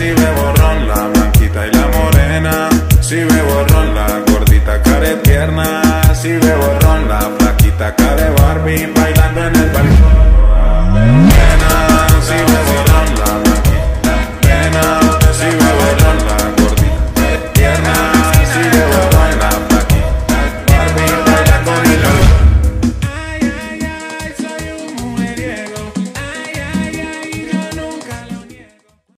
si ve borrón la blanquita y la morena, si ve borrón la gordita cara de pierna, si ve borrón la flaquita cara Barbie bailando en el parque.